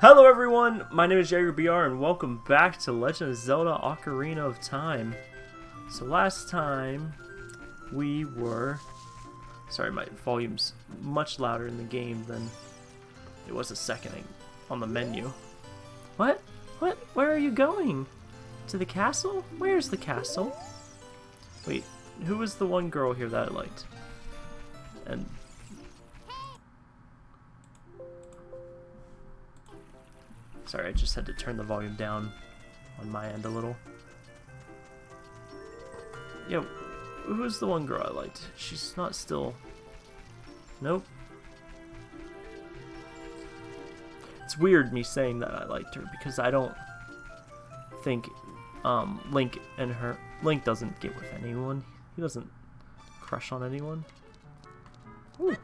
Hello everyone, my name is Yeager BR and welcome back to Legend of Zelda Ocarina of Time. So last time we were... Sorry, my volume's much louder in the game than it was a second on the menu. What? What? Where are you going? To the castle? Where's the castle? Wait, who was the one girl here that I liked? And Sorry, I just had to turn the volume down on my end a little. Yo, who's the one girl I liked? She's not still... Nope. It's weird me saying that I liked her because I don't think um, Link and her... Link doesn't get with anyone. He doesn't crush on anyone. Ooh.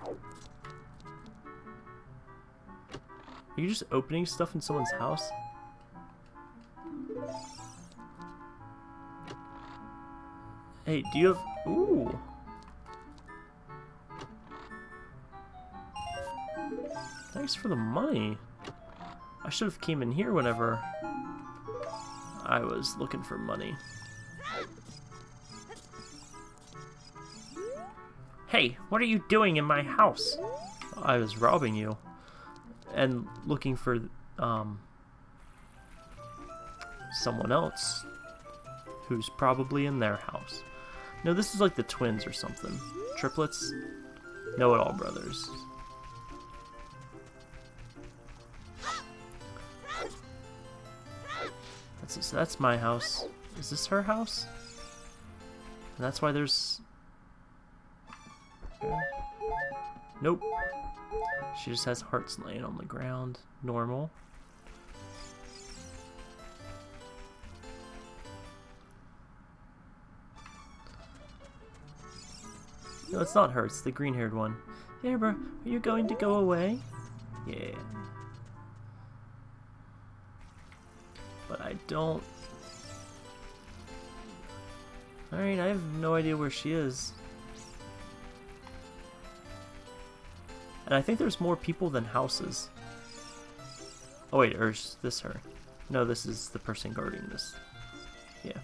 Are you just opening stuff in someone's house? Hey, do you have... Ooh! Thanks for the money. I should have came in here whenever I was looking for money. Hey, what are you doing in my house? I was robbing you and looking for um, someone else who's probably in their house. No, this is like the twins or something. Triplets? Know-it-all brothers. That's, so that's my house. Is this her house? And that's why there's... Nope. She just has hearts laying on the ground. Normal. No, it's not her. It's the green-haired one. Amber, are you going to go away? Yeah. But I don't... Alright, I have no idea where she is. And I think there's more people than houses. Oh wait, or is this her? No, this is the person guarding this. Yeah.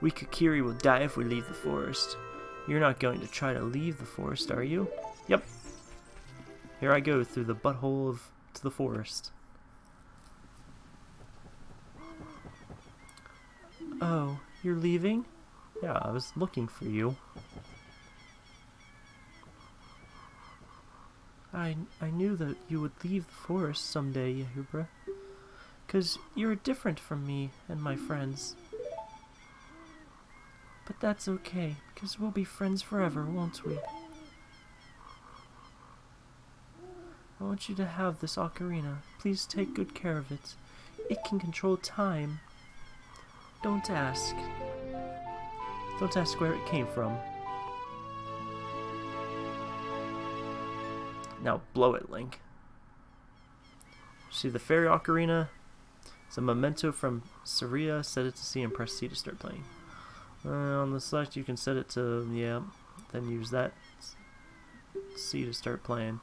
We Kokiri will die if we leave the forest. You're not going to try to leave the forest, are you? Yep. Here I go through the butthole of to the forest. Oh, you're leaving? Yeah, I was looking for you. I, I knew that you would leave the forest someday, Yahubra. Because you're different from me and my friends. But that's okay, because we'll be friends forever, won't we? I want you to have this ocarina. Please take good care of it. It can control time. Don't ask. Don't ask where it came from. Now blow it, Link. See the Fairy Ocarina? It's a memento from Saria. Set it to C and press C to start playing. Uh, on the select, you can set it to, yeah, then use that C to start playing.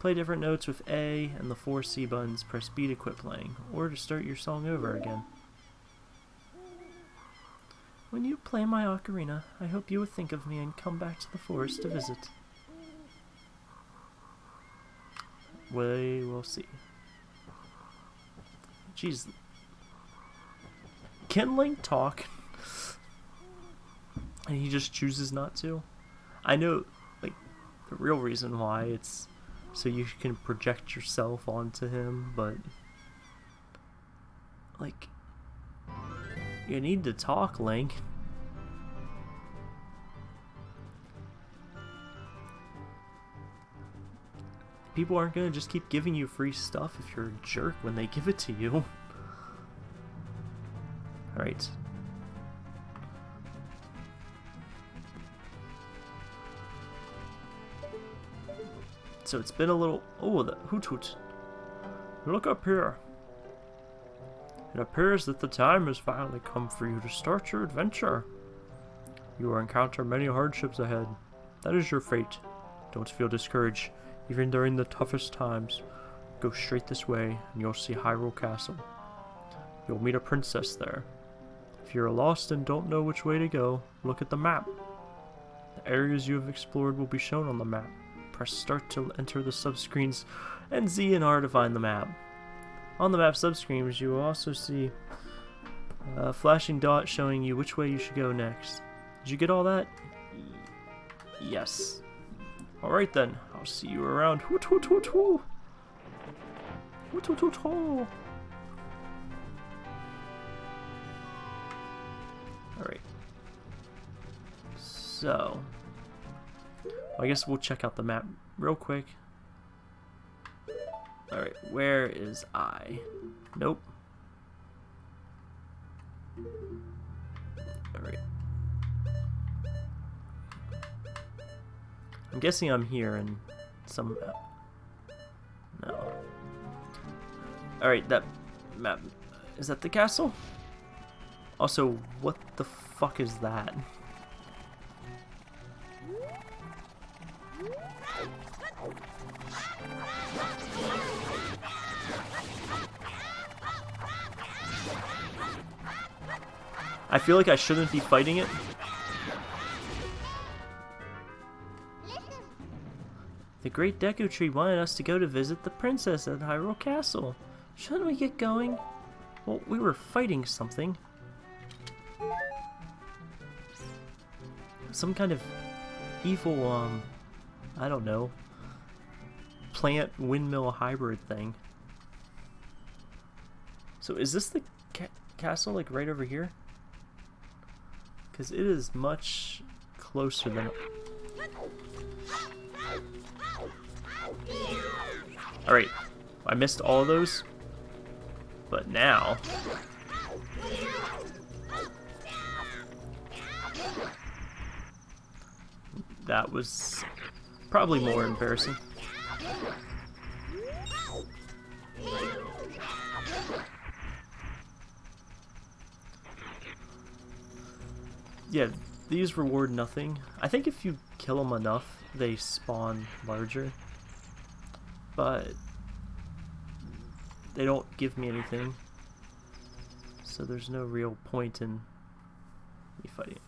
Play different notes with A and the four C buttons. Press B to quit playing, or to start your song over again. When you play my ocarina, I hope you will think of me and come back to the forest to visit. We will see. Jeez. Can Link talk? and he just chooses not to? I know, like, the real reason why it's so you can project yourself onto him, but like you need to talk, Link. People aren't gonna just keep giving you free stuff if you're a jerk when they give it to you. Alright. So it's been a little... Oh, the hoot hoot. Look up here. It appears that the time has finally come for you to start your adventure. You will encounter many hardships ahead. That is your fate. Don't feel discouraged, even during the toughest times. Go straight this way, and you'll see Hyrule Castle. You'll meet a princess there. If you're lost and don't know which way to go, look at the map. The areas you have explored will be shown on the map. Press start to enter the subscreens and Z and R to find the map. On the map subscreens, you will also see a flashing dot showing you which way you should go next. Did you get all that? Yes. Alright then, I'll see you around. Hoot hoot hoot hoot! Hoot hoot hoot hoot! Alright. So... I guess we'll check out the map real quick. Alright, where is I? Nope. I'm guessing I'm here and some... Uh, no. Alright, that map... Is that the castle? Also, what the fuck is that? I feel like I shouldn't be fighting it. The Great Deku Tree wanted us to go to visit the princess at Hyrule Castle. Shouldn't we get going? Well, we were fighting something. Some kind of evil, um, I don't know, plant windmill hybrid thing. So is this the ca castle, like, right over here? Because it is much closer than... Alright, I missed all of those. But now... That was probably more embarrassing. yeah, these reward nothing. I think if you kill them enough, they spawn larger. But they don't give me anything. So there's no real point in me fighting.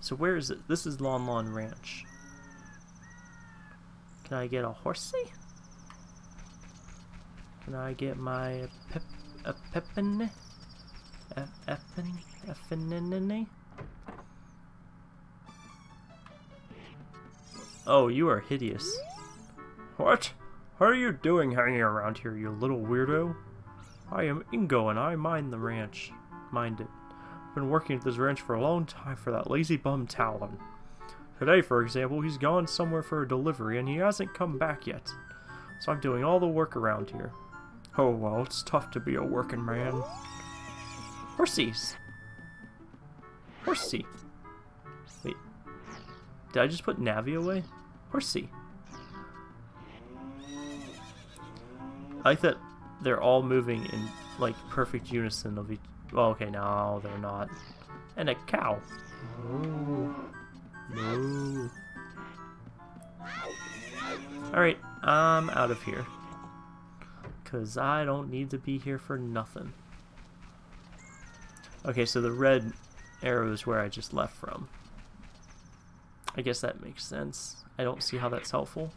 So where is it? This is Lon Lon Ranch. Can I get a horsey? Can I get my pep a pepin? A, Oh, you are hideous. What? What are you doing hanging around here, you little weirdo? I am Ingo and I mind the ranch. Mind it. I've been working at this ranch for a long time for that lazy bum Talon. Today, for example, he's gone somewhere for a delivery and he hasn't come back yet. So I'm doing all the work around here. Oh well, it's tough to be a working man. Horsies! Horsey! Wait. Did I just put Navi away? Horsey. I like that they're all moving in like perfect unison of each. Well, okay, now they're not. And a cow. No. No. Alright, I'm out of here. Because I don't need to be here for nothing. Okay, so the red arrow is where I just left from. I guess that makes sense. I don't see how that's helpful.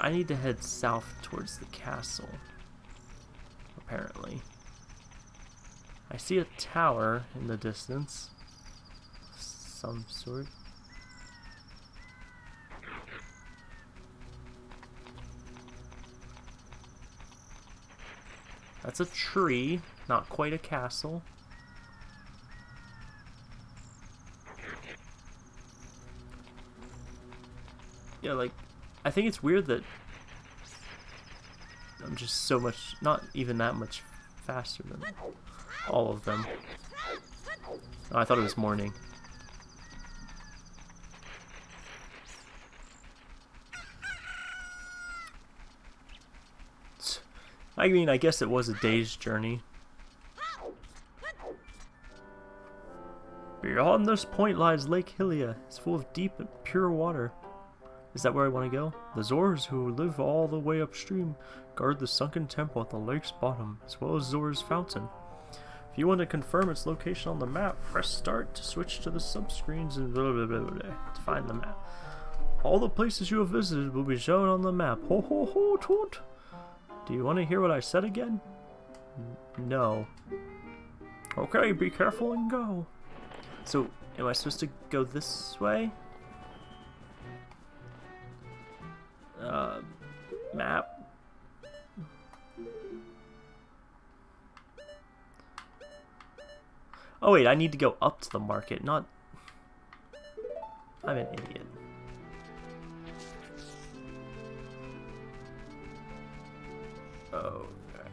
I need to head south towards the castle. Apparently. I see a tower in the distance. Some sort. That's a tree, not quite a castle. yeah, like, I think it's weird that I'm just so much, not even that much faster than all of them. Oh, I thought it was morning. I mean, I guess it was a day's journey. Beyond this point lies Lake Hylia. It's full of deep and pure water. Is that where I want to go? The Zoras, who live all the way upstream, Guard the sunken temple at the lake's bottom, as well as Zora's fountain. If you want to confirm its location on the map, press start to switch to the subscreens and blah blah blah blah, blah to find the map. All the places you have visited will be shown on the map. Ho ho ho toot! Do you want to hear what I said again? No. Okay, be careful and go. So, am I supposed to go this way? Uh, map? Oh wait, I need to go up to the market, not... I'm an idiot. Okay.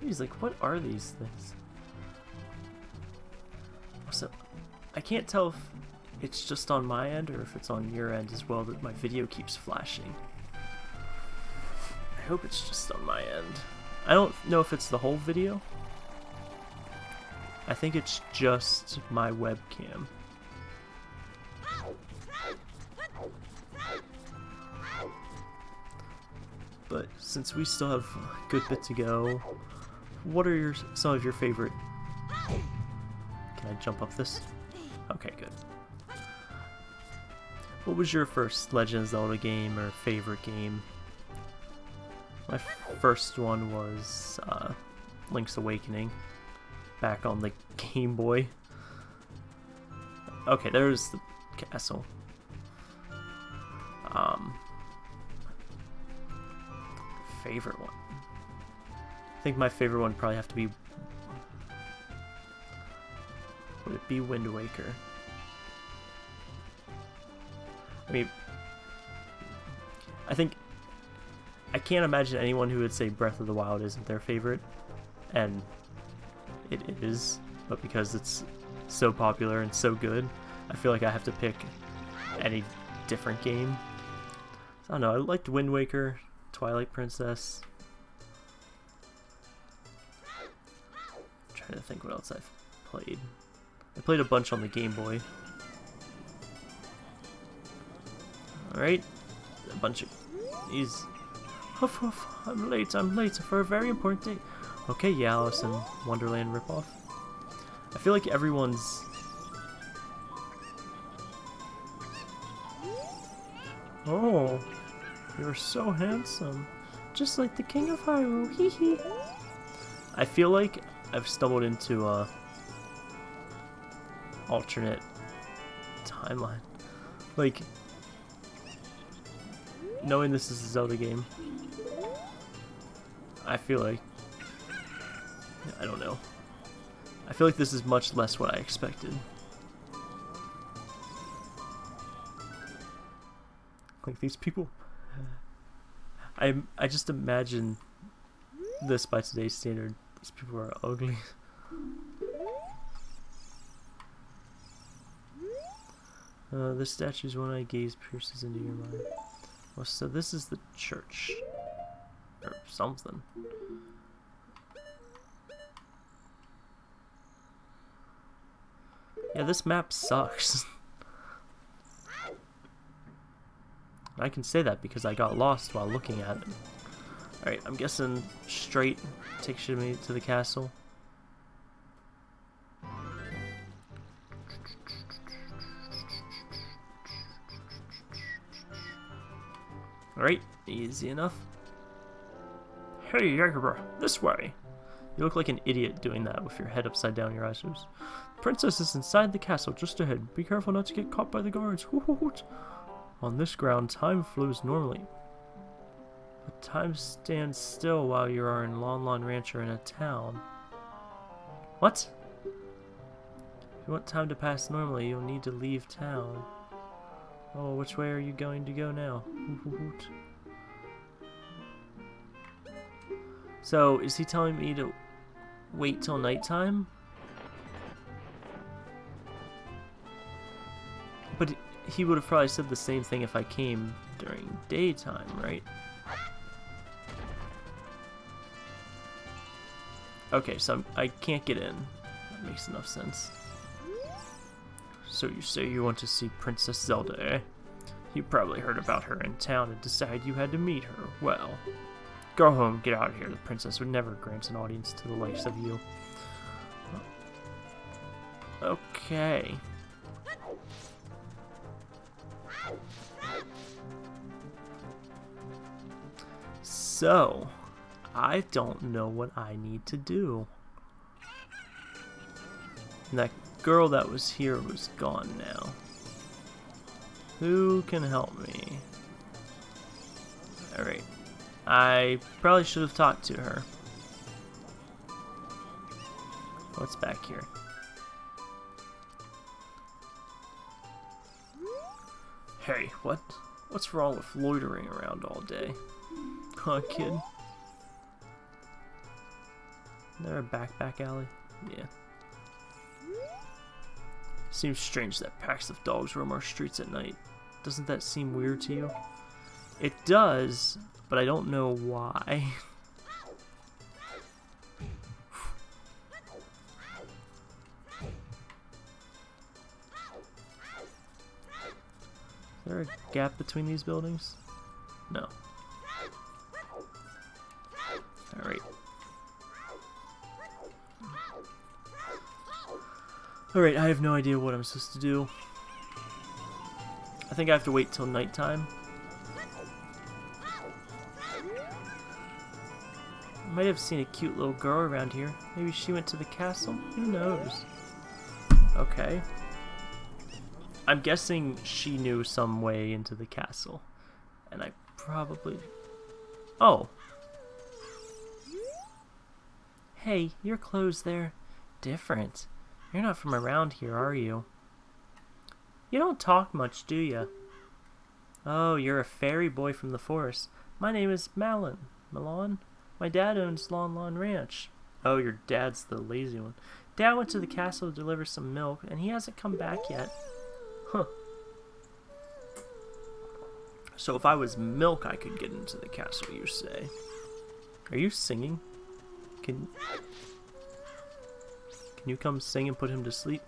He's like, what are these things? So, I can't tell if it's just on my end or if it's on your end as well that my video keeps flashing. I hope it's just on my end. I don't know if it's the whole video. I think it's just my webcam. But since we still have a good bit to go, what are your some of your favorite... Can I jump up this? Okay, good. What was your first Legend of Zelda game or favorite game? My first one was uh, Link's Awakening, back on the Game Boy. Okay, there's the castle. Um, favorite one. I think my favorite one probably have to be... Would it be Wind Waker? I mean... I think... I can't imagine anyone who would say Breath of the Wild isn't their favorite. And it is. But because it's so popular and so good, I feel like I have to pick any different game. I don't know, I liked Wind Waker. Twilight Princess. I'm trying to think what else I've played. I played a bunch on the Game Boy. Alright, a bunch of these. Huff, huff, I'm late, I'm late for a very important date. Okay, yeah, Alice in Wonderland ripoff. I feel like everyone's... Oh, you're so handsome. Just like the King of Hyrule, hee hee. I feel like I've stumbled into a alternate timeline. Like, knowing this is a Zelda game, I feel like, I don't know. I feel like this is much less what I expected. Like, these people I I just imagine this by today's standard. These people are ugly. Uh, the statue's one eye gaze pierces into your mind. Well, so this is the church. Or something. Yeah, this map sucks. I can say that because I got lost while looking at it. Alright, I'm guessing straight takes you to the castle. Alright, easy enough. Hey, Yeagerbr, this way! You look like an idiot doing that with your head upside down your eyes. Princess is inside the castle, just ahead. Be careful not to get caught by the guards. On this ground, time flows normally. But time stands still while you are in Lon Lon Ranch or in a town. What? If you want time to pass normally, you'll need to leave town. Oh, which way are you going to go now? So, is he telling me to wait till nighttime? But he would have probably said the same thing if I came during daytime, right? Okay, so I'm, I can not get in. That makes enough sense. So you say you want to see Princess Zelda, eh? You probably heard about her in town and decided you had to meet her. Well, go home, get out of here. The princess would never grant an audience to the likes of you. Okay. So, I don't know what I need to do. That girl that was here was gone now. Who can help me? Alright. I probably should have talked to her. What's back here? Hey, what? What's wrong with loitering around all day? Huh, kid? Is there a backpack alley? Yeah. Seems strange that packs of dogs roam our streets at night. Doesn't that seem weird to you? It does, but I don't know why. Is there a gap between these buildings? No. Alright. Alright, I have no idea what I'm supposed to do. I think I have to wait till nighttime. I might have seen a cute little girl around here. Maybe she went to the castle? Who knows? Okay. I'm guessing she knew some way into the castle. And I probably... Oh. Hey, your clothes there. Different. You're not from around here, are you? You don't talk much, do you? Oh, you're a fairy boy from the forest. My name is Malon. Malon? My dad owns Lon Lon Ranch. Oh, your dad's the lazy one. Dad went to the castle to deliver some milk, and he hasn't come back yet. Huh. So if I was milk, I could get into the castle, you say? Are you singing? Can... Can you come sing and put him to sleep?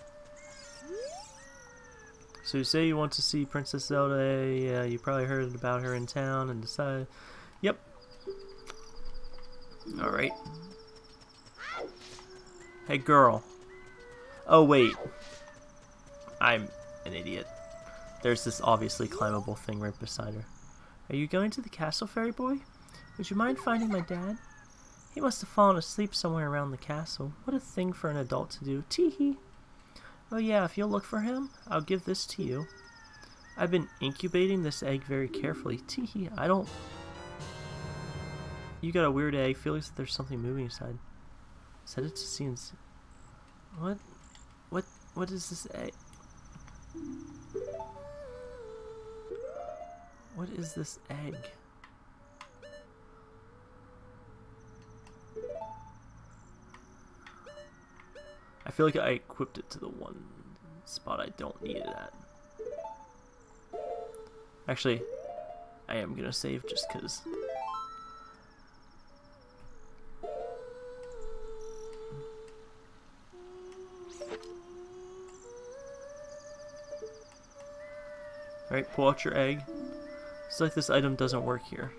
So you say you want to see Princess Zelda, yeah, you probably heard about her in town and decided... Yep. Alright. Hey girl. Oh wait. I'm an idiot. There's this obviously climbable thing right beside her. Are you going to the castle, fairy boy? Would you mind finding my dad? He must have fallen asleep somewhere around the castle. What a thing for an adult to do. Teehee. Oh yeah, if you'll look for him, I'll give this to you. I've been incubating this egg very carefully. Teehee, I don't... You got a weird egg. Feels like there's something moving inside. Set it to CNC. What? What? What is this egg? What is this egg? I feel like I equipped it to the one spot I don't need it at. Actually, I am gonna save just because. Alright, pull out your egg. Looks like this item doesn't work here.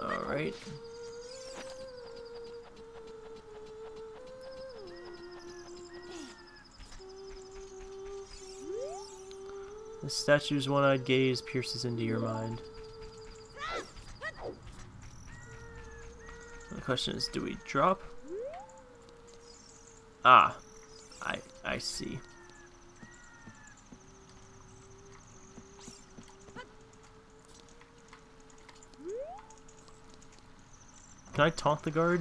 Alright. The statue's one-eyed gaze pierces into your mind. The question is, do we drop? Ah, I I see. Can I taunt the guard?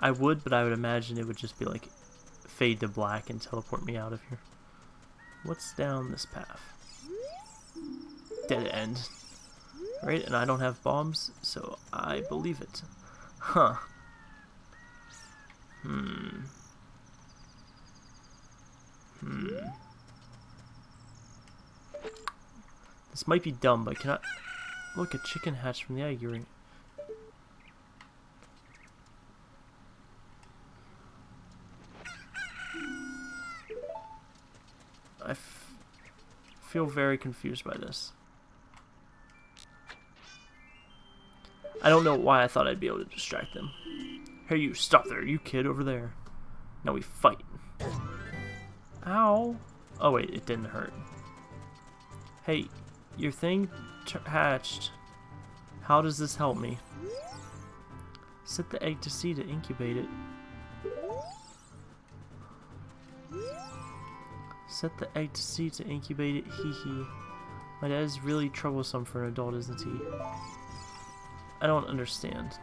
I would, but I would imagine it would just be like fade to black and teleport me out of here. What's down this path? Dead end. Right, and I don't have bombs, so I believe it. Huh. Hmm. Hmm. This might be dumb, but can I... Look, a chicken hatched from the egg. You're... I, feel very confused by this. I don't know why I thought I'd be able to distract them. Hey, you, stop there, you kid over there. Now we fight. Ow. Oh, wait, it didn't hurt. Hey, your thing hatched. How does this help me? Set the egg to C to incubate it. Set the egg to C to incubate it, hee hee. My dad is really troublesome for an adult, isn't he? I don't understand.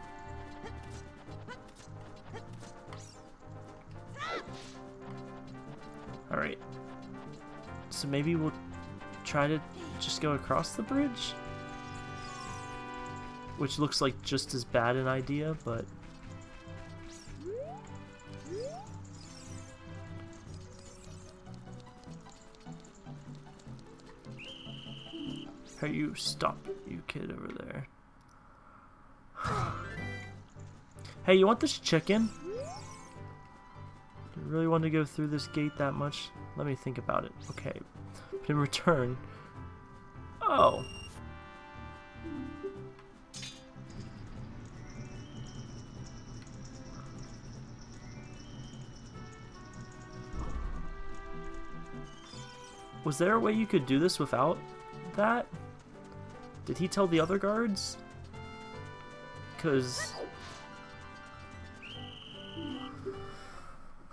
Alright. So maybe we'll try to just go across the bridge? Which looks like just as bad an idea, but... you stop, you kid over there. hey, you want this chicken? Do you really want to go through this gate that much? Let me think about it. Okay. But in return... Oh. Was there a way you could do this without that? Did he tell the other guards? Because...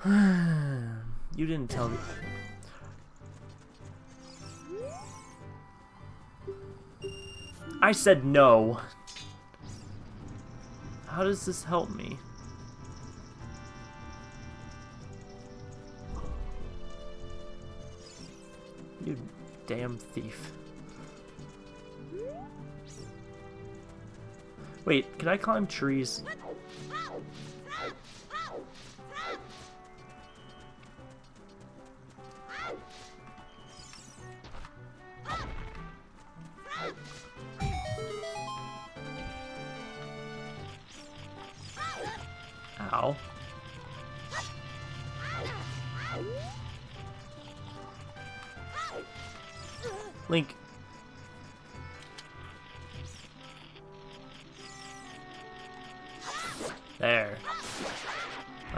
you didn't tell me. I said no. How does this help me? You damn thief. Wait, can I climb trees?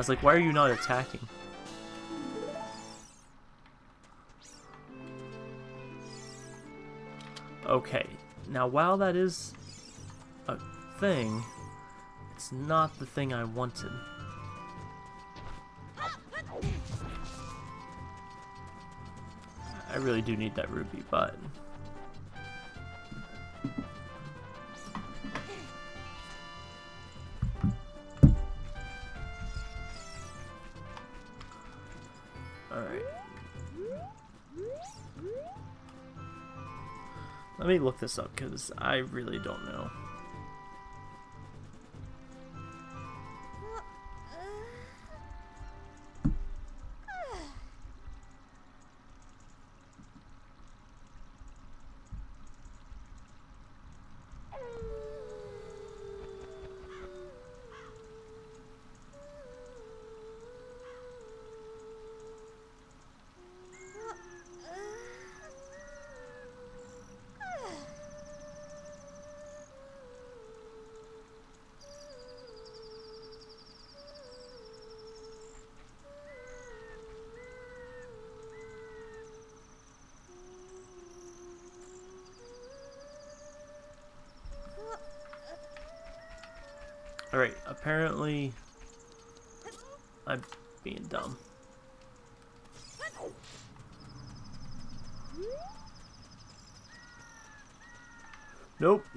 Like, why are you not attacking? Okay, now while that is a thing, it's not the thing I wanted. I really do need that ruby, but... Let me look this up because I really don't know.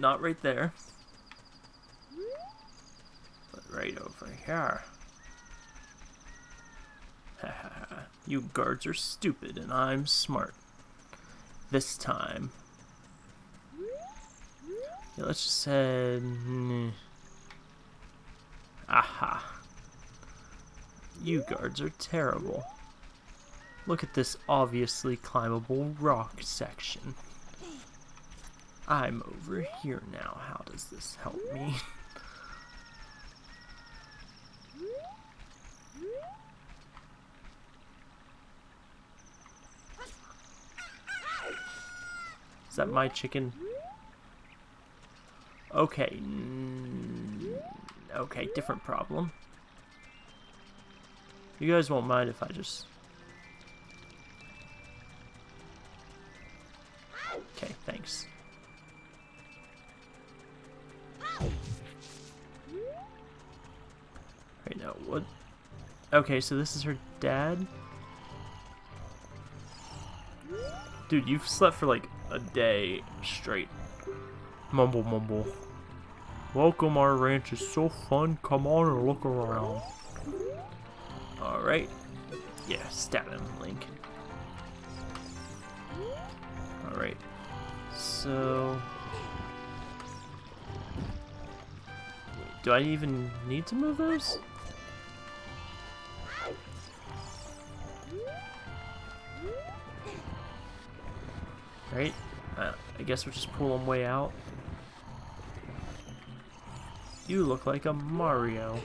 Not right there. But right over here. you guards are stupid and I'm smart. This time. Yeah, let's just head... Hmm. Aha. You guards are terrible. Look at this obviously climbable rock section. I'm over here now. How does this help me? Is that my chicken? Okay. mm, Okay, different problem. You guys won't mind if I just... Okay, so this is her dad? Dude, you've slept for like a day straight. Mumble mumble. Welcome, our ranch is so fun. Come on and look around. Alright. Yeah, stab him, Link. Alright. So... Do I even need to move those? Right? Uh, I guess we'll just pull them way out. You look like a Mario.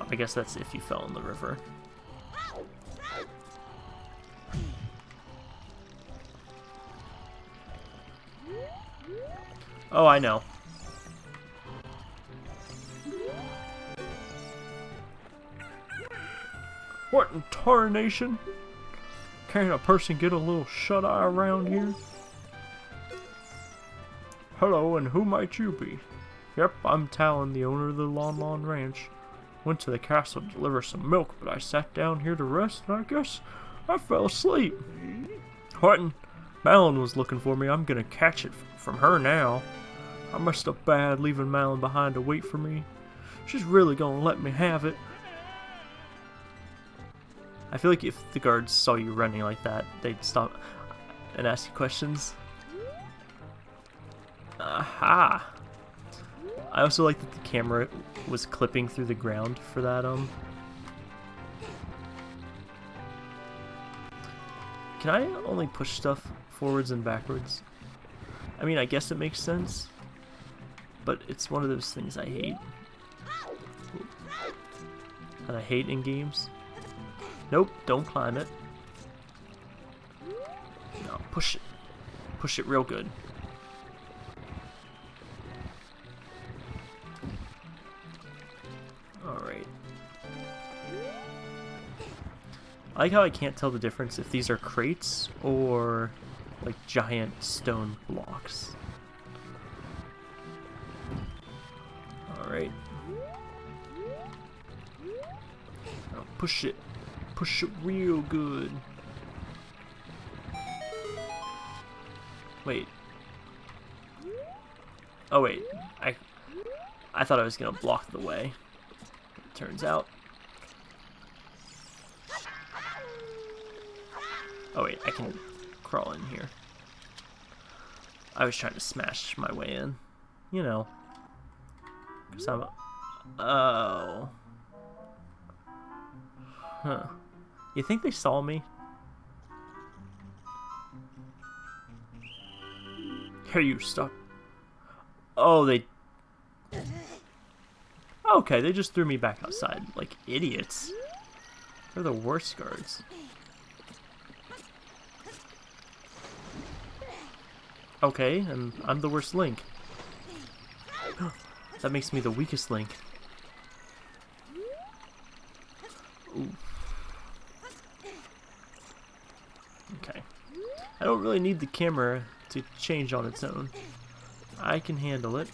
I guess that's if you fell in the river. Oh, I know. What in tarnation? Can't a person get a little shut-eye around here? Hello, and who might you be? Yep, I'm Talon, the owner of the Lon Lon Ranch. Went to the castle to deliver some milk, but I sat down here to rest, and I guess I fell asleep. Horton, Malon was looking for me. I'm gonna catch it from her now. I messed up bad leaving Malon behind to wait for me. She's really gonna let me have it. I feel like if the guards saw you running like that, they'd stop and ask you questions. Aha! I also like that the camera was clipping through the ground for that, um... Can I only push stuff forwards and backwards? I mean, I guess it makes sense, but it's one of those things I hate. That I hate in games. Nope, don't climb it. No, push it. Push it real good. Alright. I like how I can't tell the difference if these are crates or like giant stone blocks. Alright. Push it. Push it real good. Wait. Oh wait, I I thought I was gonna block the way. Turns out. Oh wait, I can crawl in here. I was trying to smash my way in. You know. Cause I'm Oh. Huh. You think they saw me? Here you stop. Oh, they... Okay, they just threw me back outside. Like idiots. They're the worst guards. Okay, and I'm the worst Link. that makes me the weakest Link. Ooh. Okay. I don't really need the camera to change on its own. I can handle it.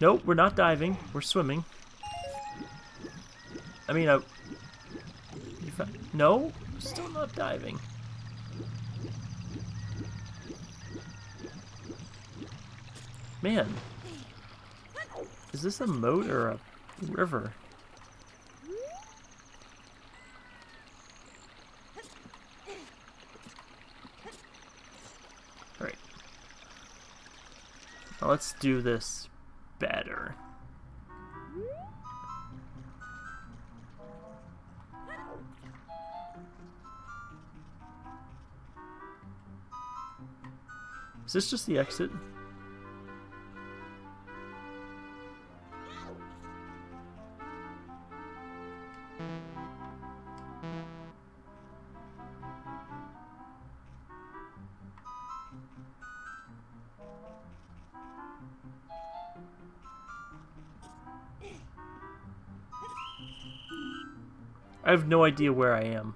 Nope, we're not diving. We're swimming. I mean, I... No? Still not diving. Man. Is this a moat or a river? Alright. Now let's do this better. Is this just the exit? No idea where I am.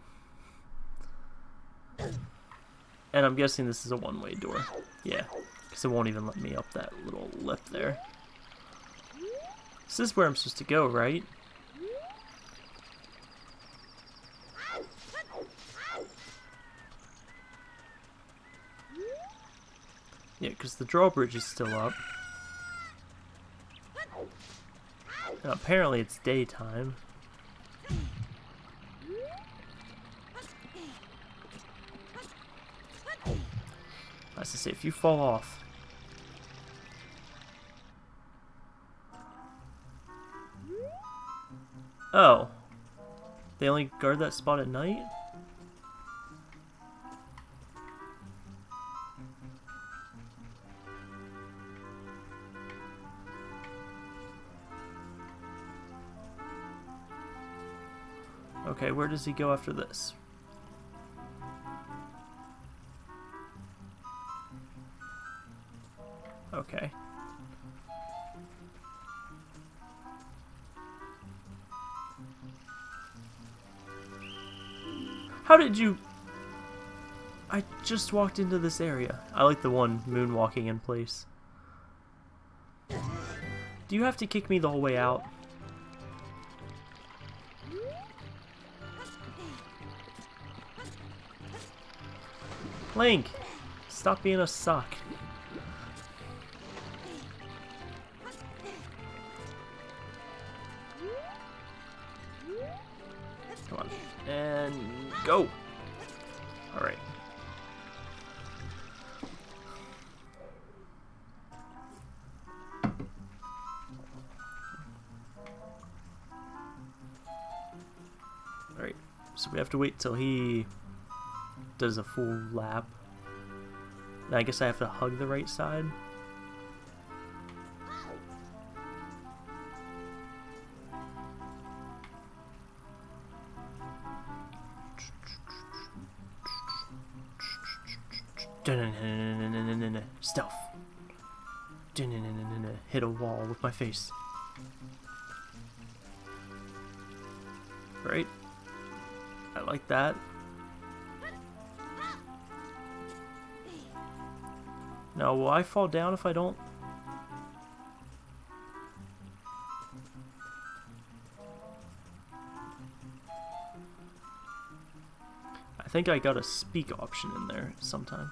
And I'm guessing this is a one-way door. Yeah, because it won't even let me up that little lip there. This is where I'm supposed to go, right? Yeah, because the drawbridge is still up. And apparently it's daytime. If you fall off... Oh. They only guard that spot at night? Okay, where does he go after this? How did you... I just walked into this area. I like the one moonwalking in place. Do you have to kick me the whole way out? Link! Stop being a suck. Go! Alright. Alright, so we have to wait till he does a full lap. I guess I have to hug the right side. Face. Right? I like that. Now, will I fall down if I don't? I think I got a speak option in there sometime.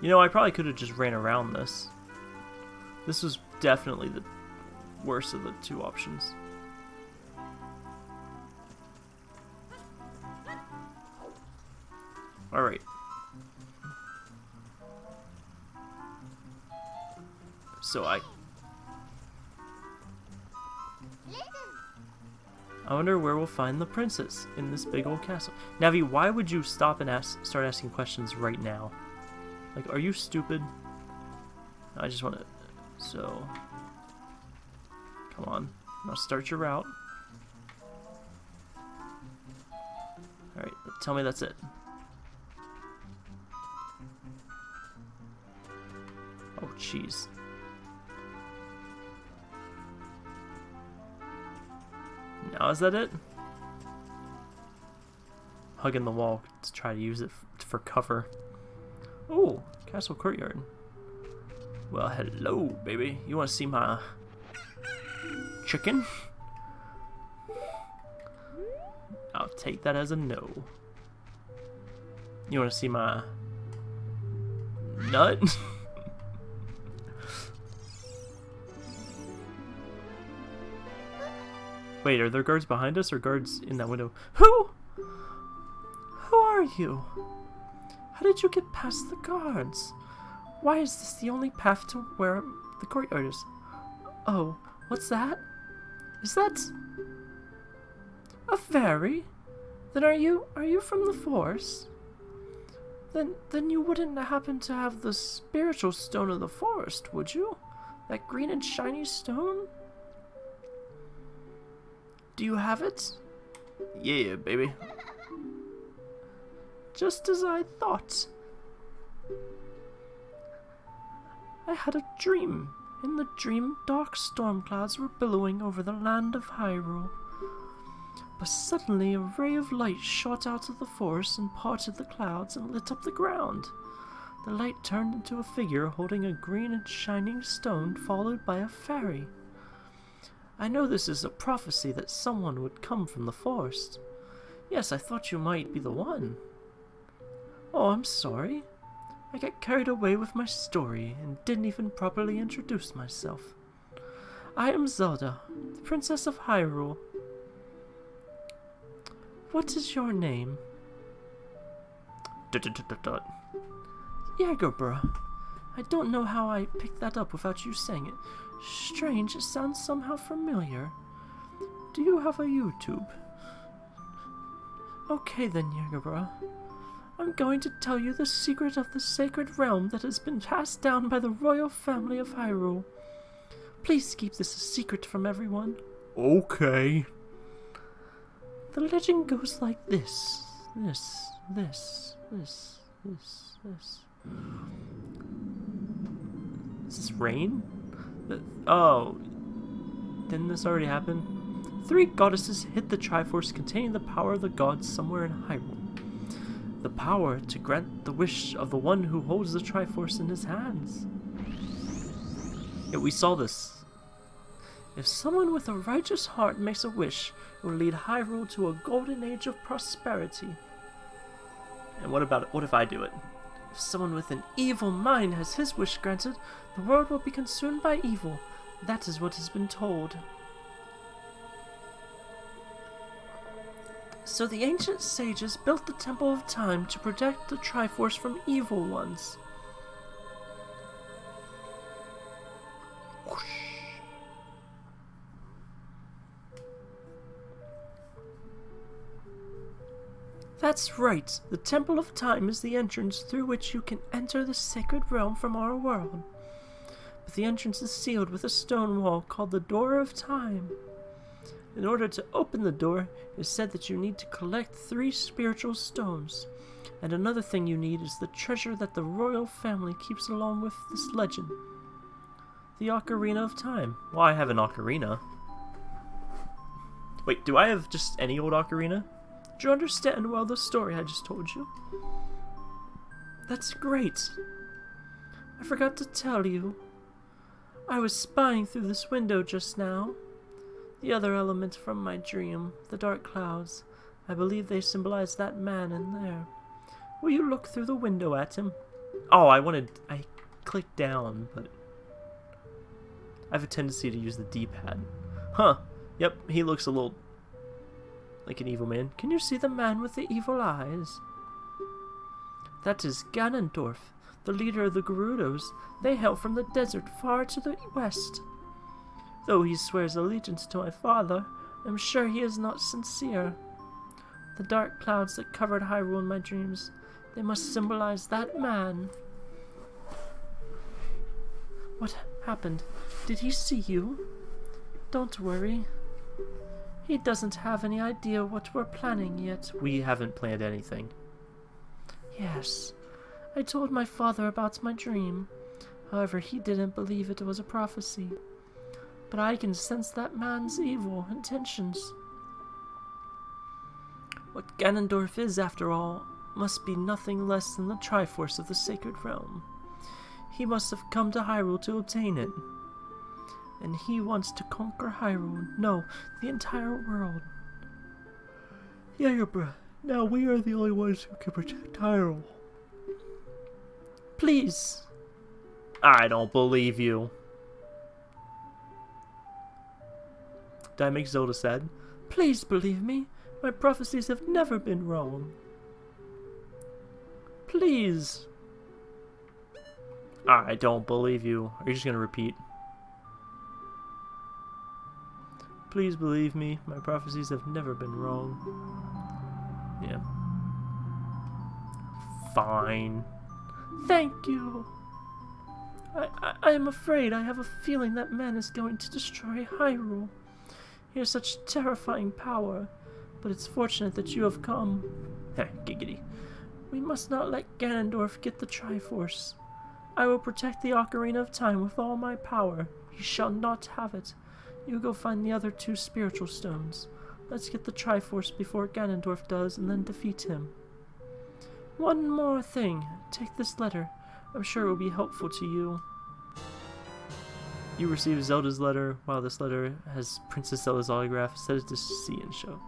You know, I probably could have just ran around this. This was definitely the worst of the two options. Alright. So I... I wonder where we'll find the princess in this big old castle. Navi, why would you stop and ask, start asking questions right now? Like, are you stupid? I just want to... So... Come on. Now start your route. Alright, tell me that's it. Oh, jeez. Now is that it? Hugging the wall to try to use it for cover. Oh, castle courtyard. Well, hello, baby. You want to see my chicken? I'll take that as a no. You want to see my nut? Wait, are there guards behind us or guards in that window? Who? Who are you? How did you get past the guards? Why is this the only path to where the courtyard is? Oh, what's that? Is that... a fairy? Then are you, are you from the forest? Then, then you wouldn't happen to have the spiritual stone of the forest, would you? That green and shiny stone? Do you have it? Yeah, baby. Just as I thought. I had a dream. In the dream, dark storm clouds were billowing over the land of Hyrule. But suddenly a ray of light shot out of the forest and parted the clouds and lit up the ground. The light turned into a figure holding a green and shining stone, followed by a fairy. I know this is a prophecy that someone would come from the forest. Yes, I thought you might be the one. Oh, I'm sorry. I got carried away with my story and didn't even properly introduce myself. I am Zelda, the Princess of Hyrule. What is your name? Yeagerbr. I don't know how I picked that up without you saying it. Strange, it sounds somehow familiar. Do you have a YouTube? Okay then, Yeagerbr. I'm going to tell you the secret of the sacred realm that has been passed down by the royal family of Hyrule. Please keep this a secret from everyone. Okay. The legend goes like this. This, this, this, this, this. Is this rain? Uh, oh. Didn't this already happen? Three goddesses hid the Triforce containing the power of the gods somewhere in Hyrule. The power to grant the wish of the one who holds the Triforce in his hands. Yet we saw this. If someone with a righteous heart makes a wish, it will lead Hyrule to a golden age of prosperity. And what about? What if I do it? If someone with an evil mind has his wish granted, the world will be consumed by evil. That is what has been told. So the ancient sages built the Temple of Time to protect the Triforce from evil ones. That's right. The Temple of Time is the entrance through which you can enter the sacred realm from our world. But the entrance is sealed with a stone wall called the Door of Time. In order to open the door, it is said that you need to collect three spiritual stones. And another thing you need is the treasure that the royal family keeps along with this legend. The Ocarina of Time. Well, I have an ocarina. Wait, do I have just any old ocarina? Do you understand well the story I just told you? That's great. I forgot to tell you. I was spying through this window just now. The other element from my dream, the dark clouds, I believe they symbolize that man in there. Will you look through the window at him? Oh, I wanted... I clicked down, but... I have a tendency to use the D-pad. Huh. Yep, he looks a little like an evil man. Can you see the man with the evil eyes? That is Ganondorf, the leader of the Gerudos. They hail from the desert far to the west. Though he swears allegiance to my father, I'm sure he is not sincere. The dark clouds that covered Hyrule in my dreams, they must symbolize that man. What happened? Did he see you? Don't worry. He doesn't have any idea what we're planning yet. We haven't planned anything. Yes, I told my father about my dream. However, he didn't believe it was a prophecy. But I can sense that man's evil intentions. What Ganondorf is, after all, must be nothing less than the Triforce of the Sacred Realm. He must have come to Hyrule to obtain it and he wants to conquer Hyrule. No, the entire world. Yeagerbr, now we are the only ones who can protect Hyrule. Please. I don't believe you. Make Zelda sad? Please believe me. My prophecies have never been wrong. Please. I don't believe you. Are you just going to repeat? Please believe me, my prophecies have never been wrong. Yeah. Fine. Thank you. I, I, I am afraid I have a feeling that man is going to destroy Hyrule. He has such terrifying power, but it's fortunate that you have come. Heh, giggity. We must not let Ganondorf get the Triforce. I will protect the Ocarina of Time with all my power. He shall not have it. You go find the other two spiritual stones. Let's get the Triforce before Ganondorf does and then defeat him. One more thing. Take this letter. I'm sure it will be helpful to you. You receive Zelda's letter. While this letter has Princess Zelda's autograph, set it to see and show.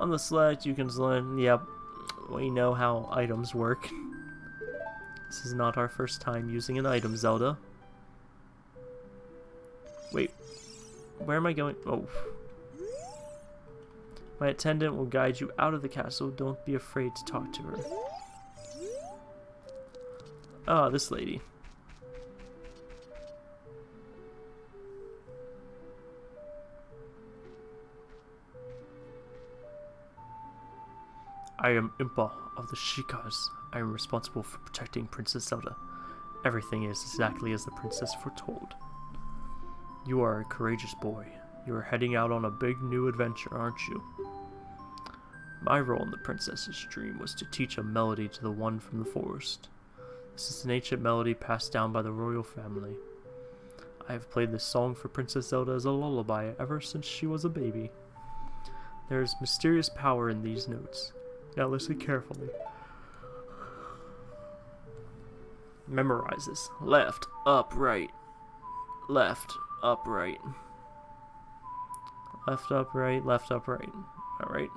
On the select, you can learn, yep, we know how items work. This is not our first time using an item, Zelda. Wait, where am I going? Oh. My attendant will guide you out of the castle. Don't be afraid to talk to her. Ah, this lady. I am Impa of the Sheikahs. I am responsible for protecting Princess Zelda. Everything is exactly as the princess foretold. You are a courageous boy. You are heading out on a big new adventure, aren't you? My role in the princess's dream was to teach a melody to the one from the forest. This is an ancient melody passed down by the royal family. I have played this song for Princess Zelda as a lullaby ever since she was a baby. There is mysterious power in these notes. Now listen carefully. Memorize this. Left, up, right. Left, up, right. Left, up, right, left, up, right. Alright.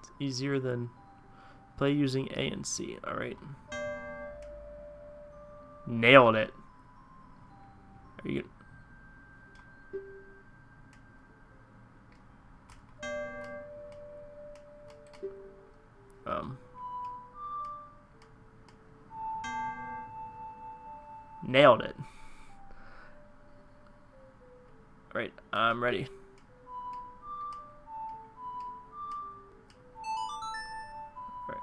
It's easier than play using A and C. Alright. Nailed it. Are you nailed it. Alright, I'm ready. Right.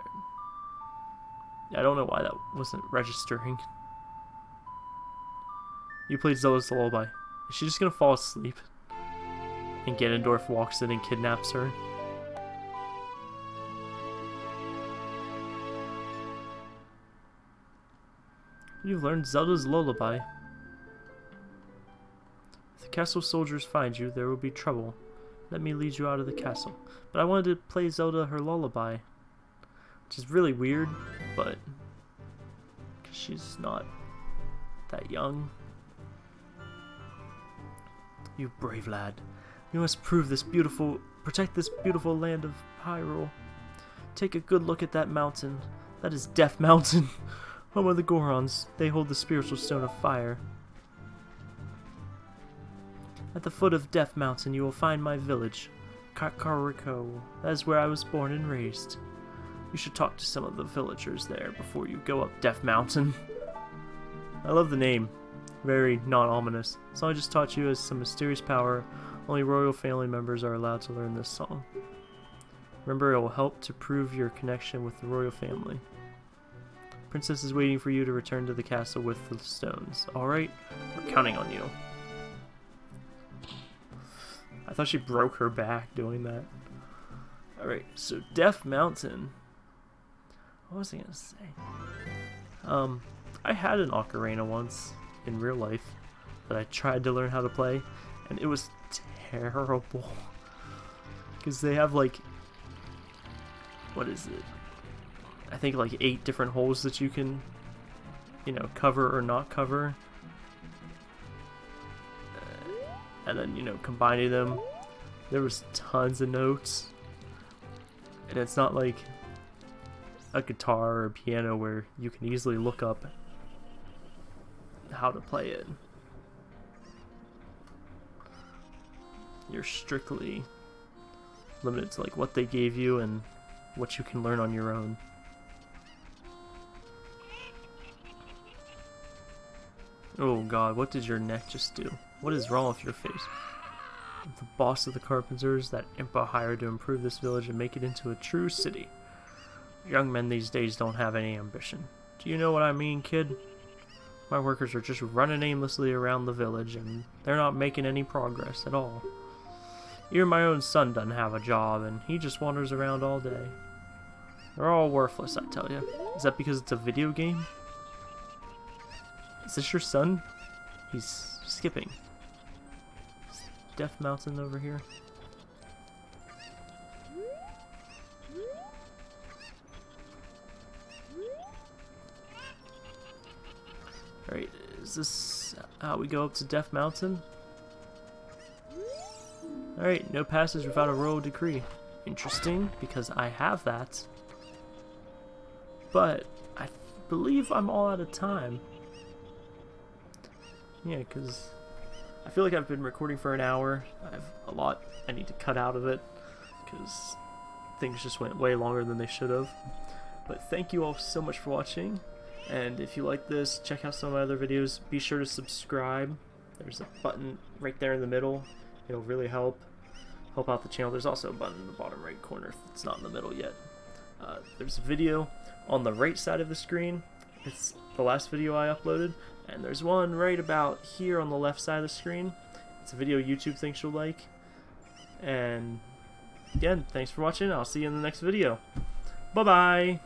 I don't know why that wasn't registering. You played Zelda's Lullaby. Is she just gonna fall asleep? And Ganondorf walks in and kidnaps her? You've learned Zelda's Lullaby. If the castle soldiers find you, there will be trouble. Let me lead you out of the castle. But I wanted to play Zelda her lullaby. Which is really weird, but... Because she's not that young. You brave lad. You must prove this beautiful... Protect this beautiful land of Hyrule. Take a good look at that mountain. That is Death Mountain. Home of the Gorons. They hold the spiritual stone of fire. At the foot of Death Mountain you will find my village, Kakariko. That is where I was born and raised. You should talk to some of the villagers there before you go up Death Mountain. I love the name. Very non-ominous. So I just taught you as some mysterious power. Only royal family members are allowed to learn this song. Remember, it will help to prove your connection with the royal family. Princess is waiting for you to return to the castle with the stones. Alright, we're counting on you. I thought she broke her back doing that. Alright, so Death Mountain. What was I gonna say? Um, I had an ocarina once in real life that I tried to learn how to play, and it was terrible. Because they have like, what is it? I think like eight different holes that you can, you know, cover or not cover. Uh, and then, you know, combining them, there was tons of notes. And it's not like a guitar or a piano where you can easily look up how to play it. You're strictly limited to like what they gave you and what you can learn on your own. Oh god, what did your neck just do? What is wrong with your face? The boss of the carpenters that Impa hired to improve this village and make it into a true city. Young men these days don't have any ambition. Do you know what I mean, kid? My workers are just running aimlessly around the village and they're not making any progress at all. Even my own son doesn't have a job and he just wanders around all day. They're all worthless, I tell you. Is that because it's a video game? Is this your son? He's skipping. Death Mountain over here. Alright, is this how we go up to Death Mountain? Alright, no passage without a royal decree. Interesting, because I have that. But, I believe I'm all out of time. Yeah, because I feel like I've been recording for an hour. I have a lot I need to cut out of it, because things just went way longer than they should have. But thank you all so much for watching. And if you like this, check out some of my other videos. Be sure to subscribe. There's a button right there in the middle. It'll really help help out the channel. There's also a button in the bottom right corner if it's not in the middle yet. Uh, there's a video on the right side of the screen. It's the last video I uploaded. And there's one right about here on the left side of the screen. It's a video YouTube thinks you'll like. And again, thanks for watching. I'll see you in the next video. Bye-bye!